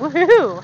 Woohoo!